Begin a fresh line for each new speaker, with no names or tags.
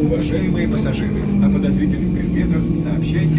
Уважаемые пассажиры, о подозрительных предметах сообщайте.